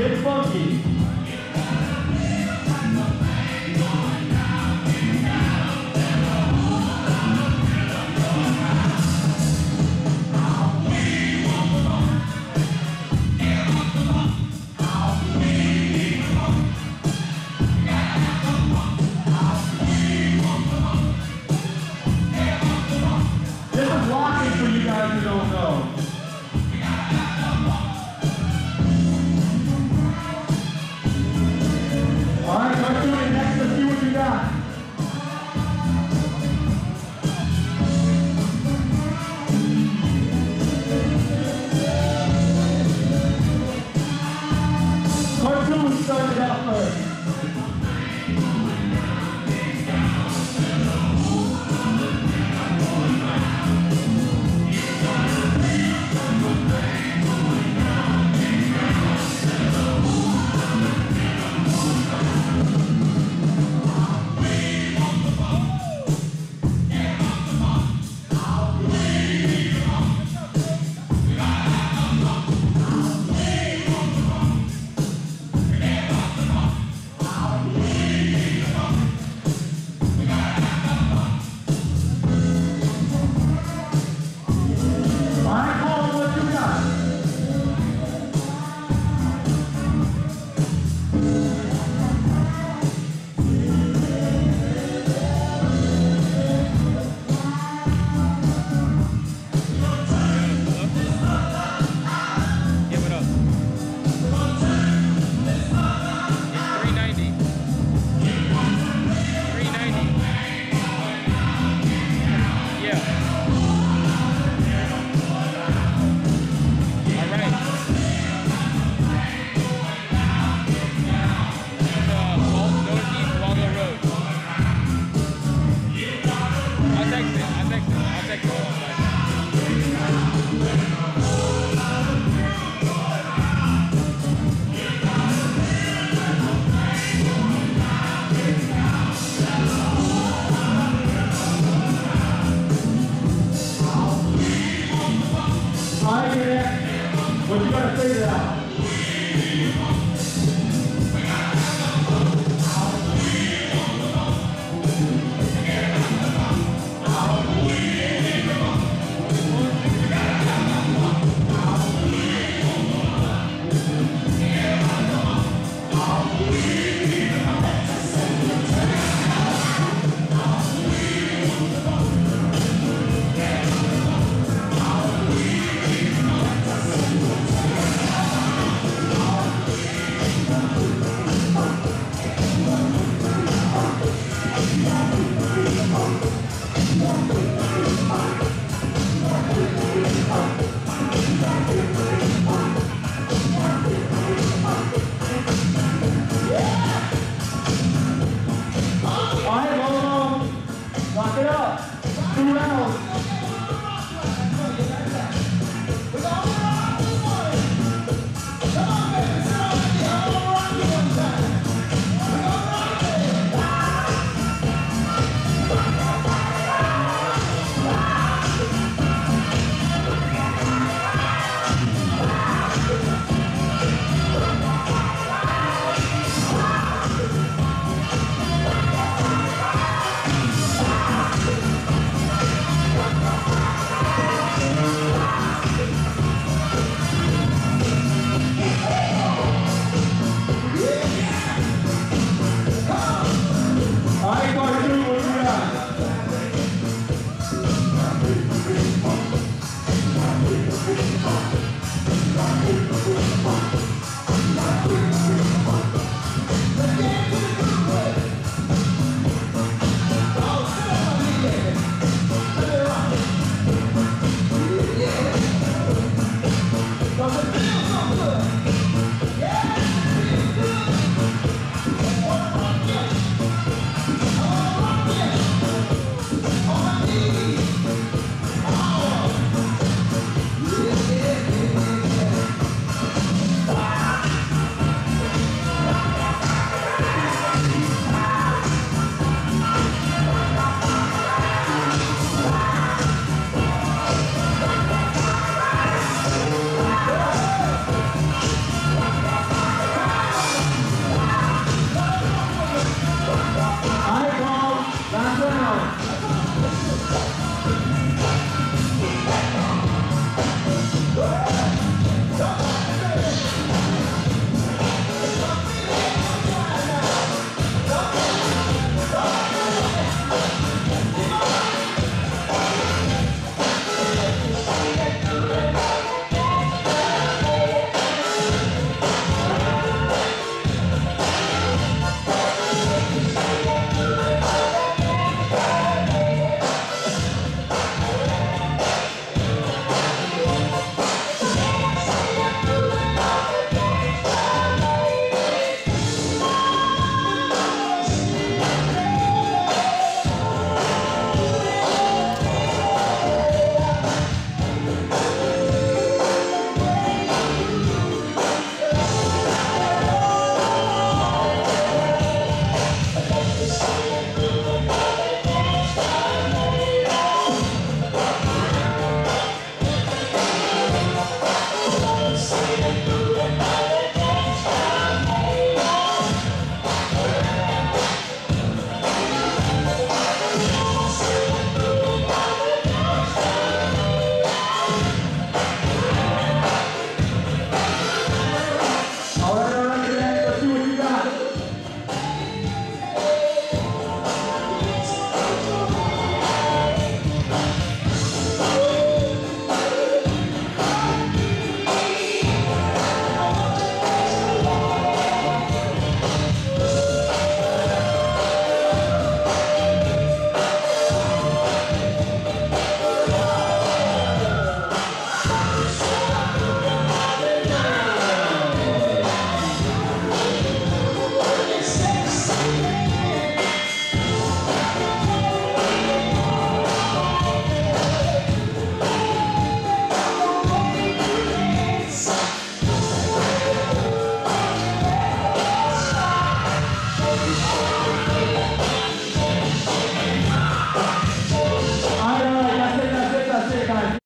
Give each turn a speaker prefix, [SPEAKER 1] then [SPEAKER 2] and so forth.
[SPEAKER 1] Get funky.